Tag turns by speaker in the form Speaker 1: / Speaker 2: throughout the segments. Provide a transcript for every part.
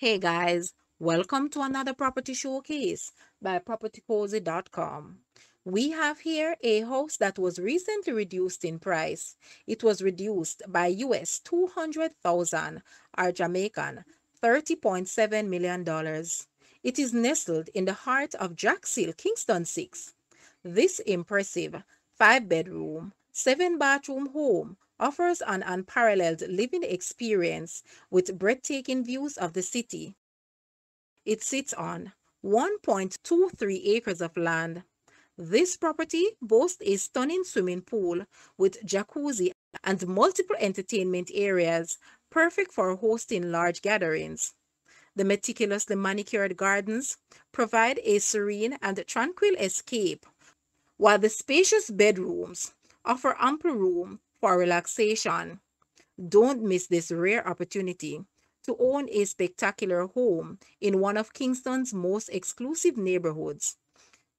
Speaker 1: Hey guys, welcome to another property showcase by propertycozy.com. We have here a house that was recently reduced in price. It was reduced by US 200,000 or Jamaican $30.7 million. It is nestled in the heart of Jack's Hill, Kingston 6. This impressive five bedroom, seven bathroom home offers an unparalleled living experience with breathtaking views of the city. It sits on 1.23 acres of land. This property boasts a stunning swimming pool with jacuzzi and multiple entertainment areas, perfect for hosting large gatherings. The meticulously manicured gardens provide a serene and tranquil escape, while the spacious bedrooms offer ample room for relaxation. Don't miss this rare opportunity to own a spectacular home in one of Kingston's most exclusive neighborhoods.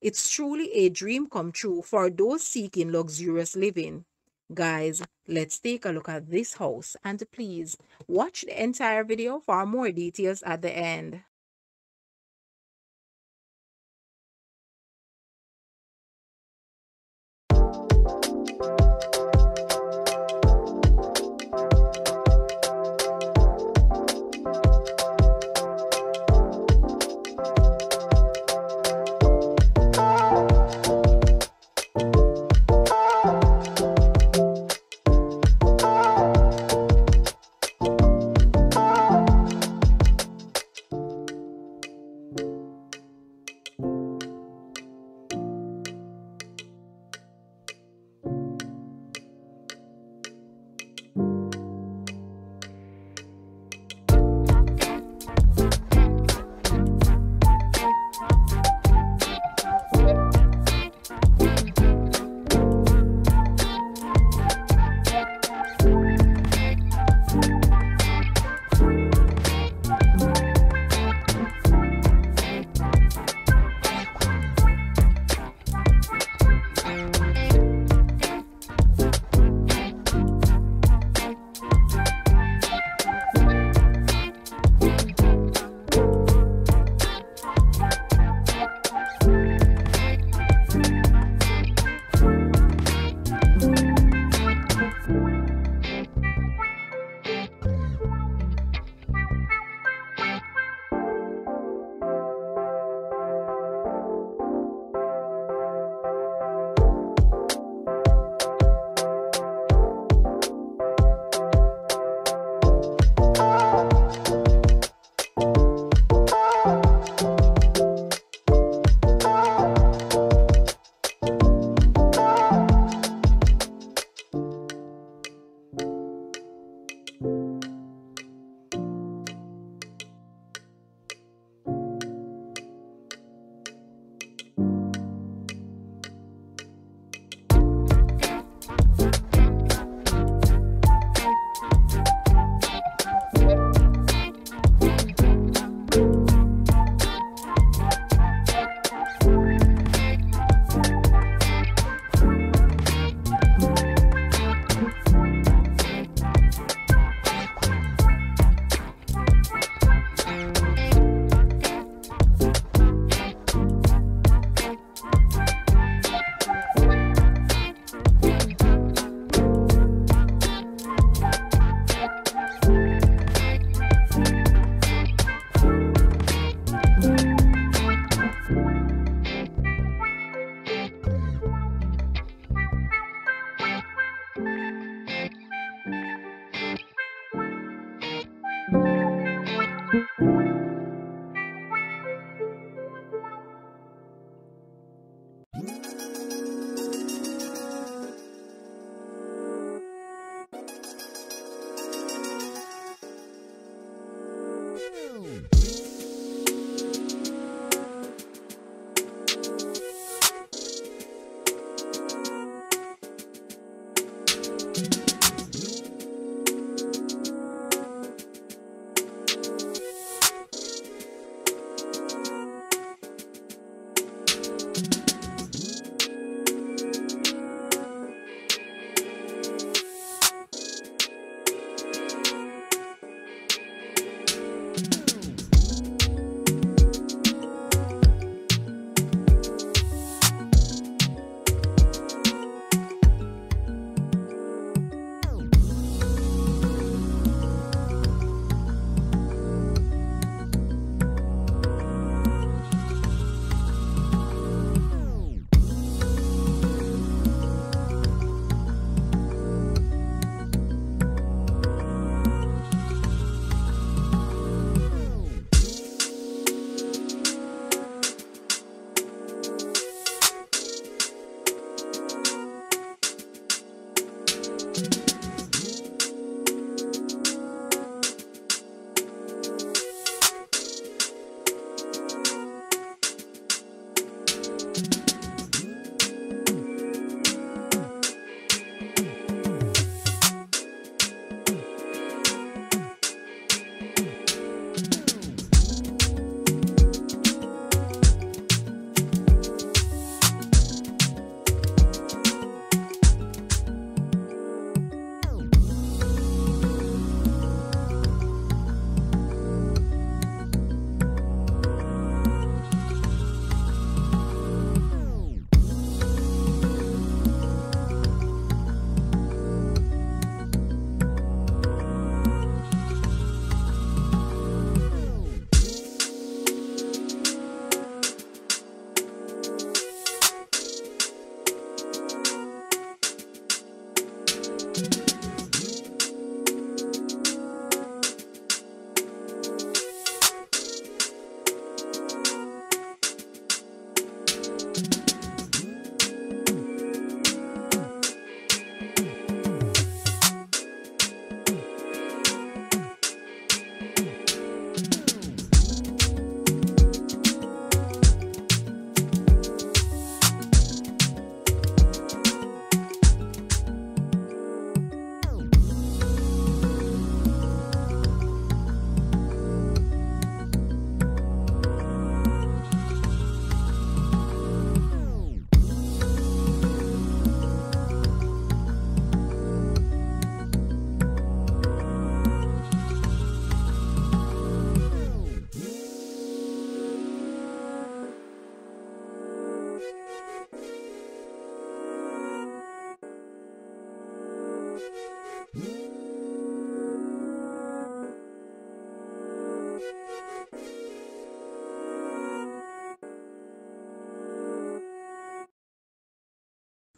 Speaker 1: It's truly a dream come true for those seeking luxurious living. Guys, let's take a look at this house and please watch the entire video for more details at the end.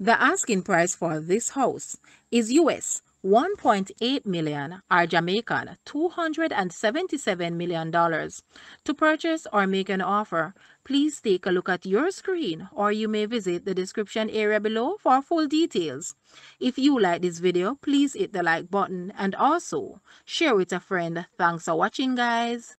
Speaker 1: The asking price for this house is US 1.8 million or Jamaican 277 million dollars. To purchase or make an offer, please take a look at your screen or you may visit the description area below for full details. If you like this video, please hit the like button and also share with a friend. Thanks for watching guys.